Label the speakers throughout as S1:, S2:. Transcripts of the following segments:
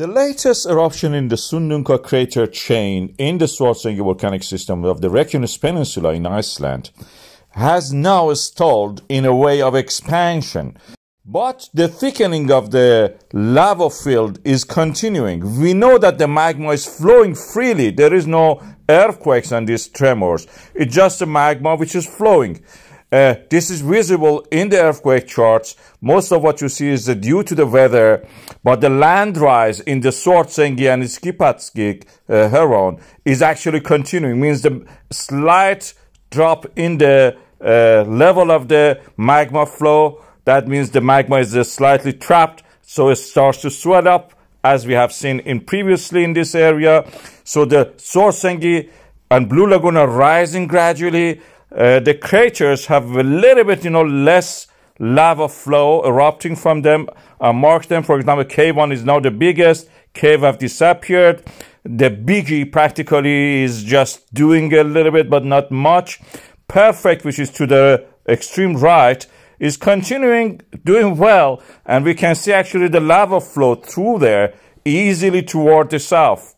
S1: The latest eruption in the Sundunga crater chain in the Svartsengi volcanic system of the Reykjanes Peninsula in Iceland has now stalled in a way of expansion. But the thickening of the lava field is continuing. We know that the magma is flowing freely. There is no earthquakes and these tremors. It's just the magma which is flowing. Uh, this is visible in the earthquake charts. Most of what you see is due to the weather, but the land rise in the Svartsengi and Skipatski uh, Heron is actually continuing. It Means the slight drop in the uh, level of the magma flow. That means the magma is uh, slightly trapped, so it starts to swell up, as we have seen in previously in this area. So the Svartsengi and Blue Lagoon are rising gradually uh, the craters have a little bit, you know, less lava flow erupting from them. I marked them. For example, K1 is now the biggest. Cave have disappeared. The biggie practically is just doing a little bit, but not much. Perfect, which is to the extreme right, is continuing doing well. And we can see actually the lava flow through there easily toward the south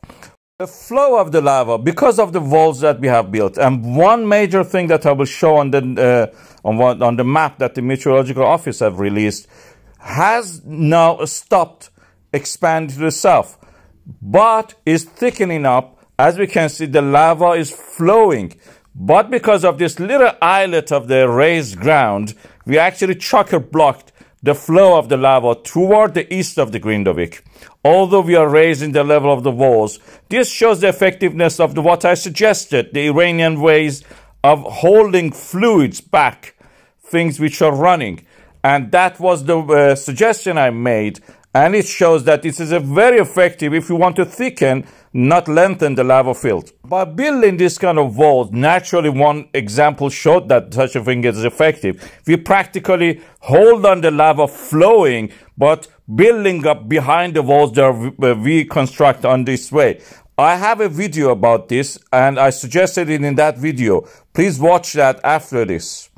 S1: the flow of the lava because of the walls that we have built. And one major thing that I will show on the uh, on what, on the map that the meteorological office have released has now stopped expanding to the south, but is thickening up. As we can see, the lava is flowing. But because of this little islet of the raised ground, we actually chocker blocked the flow of the lava toward the east of the Grindavik. Although we are raising the level of the walls, this shows the effectiveness of the, what I suggested, the Iranian ways of holding fluids back, things which are running. And that was the uh, suggestion I made. And it shows that this is a very effective if you want to thicken not lengthen the lava field. By building this kind of walls, naturally one example showed that such a thing is effective. We practically hold on the lava flowing, but building up behind the walls that we construct on this way. I have a video about this and I suggested it in that video. Please watch that after this.